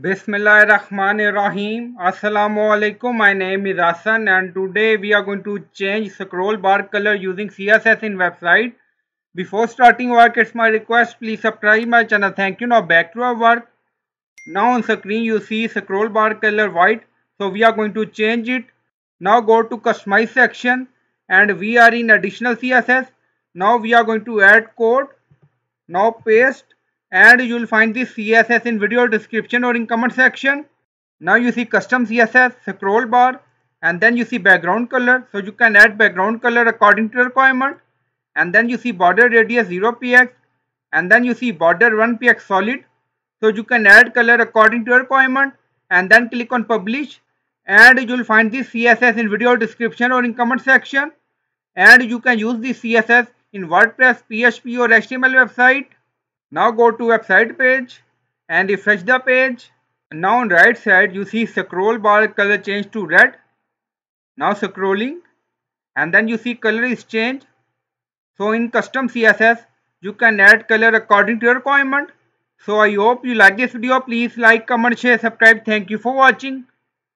Bismillahirrahmanirrahim. Assalamu alaikum. My name is Hassan and today we are going to change scroll bar color using CSS in website. Before starting work, it's my request please subscribe my channel. Thank you. Now back to our work. Now on screen you see scroll bar color white. So we are going to change it. Now go to customize section and we are in additional CSS. Now we are going to add code. Now paste and you will find this css in video description or in comment section. Now you see custom css scroll bar and then you see background color. So you can add background color according to requirement. And then you see border radius 0px and then you see border 1px solid. So you can add color according to requirement. And then click on publish. And you will find this css in video description or in comment section. And you can use this css in wordpress php or html website now go to website page and refresh the page. Now on right side you see scroll bar color change to red. Now scrolling and then you see color is changed. So in custom CSS you can add color according to your requirement. So I hope you like this video. Please like, comment, share, subscribe. Thank you for watching.